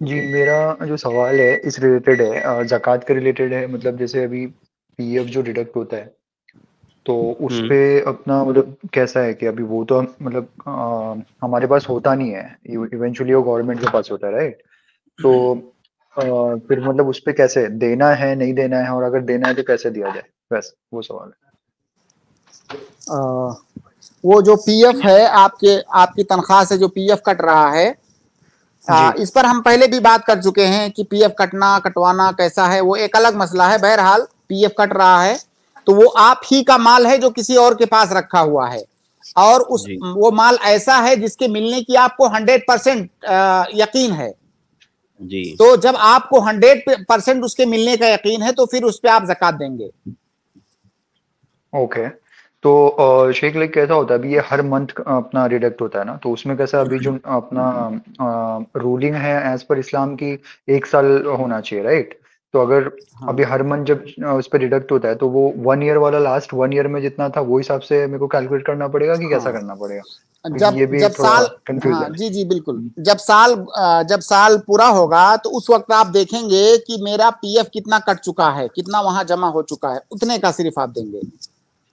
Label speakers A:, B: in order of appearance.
A: जी मेरा जो सवाल है इस रिलेटेड है जक़ात के रिलेटेड है मतलब जैसे अभी पीएफ जो डिडक्ट होता है तो उस
B: हम्म।
A: पे अपना मतलब कैसा है कि अभी वो तो मतलब आ, हमारे पास होता नहीं है इवेंचुअली वो गवर्नमेंट के पास होता है राइट तो आ, फिर मतलब उस पे कैसे देना है नहीं देना है और अगर देना है तो कैसे दिया जाए? बस वो सवाल है।
C: आ, वो जो पीएफ है आपके आपकी तनख्वाह से जो पीएफ कट रहा है आ, इस पर हम पहले भी बात कर चुके हैं कि पीएफ कटना कटवाना कैसा है वो एक अलग मसला है। बहरहाल पीएफ कट रहा है तो वो आप ही का माल है जो किसी और के पास रखा हुआ है। और उस वो माल ऐसा है जिसके मिलने की आपको हंड्रेड परसेंट यकीन है।
B: जी।
C: तो जब आपको हंड्रेड परसेंट उसके मिलने का यकीन है तो फिर उस पर आप जक़ात देंगे।
A: ओके। तो शेख लाइक कैसा होता है? अभी ये हर मंथ अपना रिडक्ट होता है ना? तो उसमें कैसा अभी जो अपना रूलिंग है एज पर इस्लाम की एक साल होना चाहिए राइट तो अगर हाँ. अभी हर मंथ जब उस पर डिडक्ट होता है तो वो वन ईयर वाला लास्ट वन ईयर में जितना था वो हिसाब से मेरे को कैलकुलेट करना पड़ेगा कि कैसा हाँ। करना पड़ेगा?
C: जब ये भी जब साल हाँ, जी जी बिल्कुल। जब साल जब साल पूरा होगा तो उस वक्त आप देखेंगे कि मेरा पीएफ कितना कट चुका है कितना वहाँ जमा हो चुका है उतने का सिर्फ़ आप देंगे।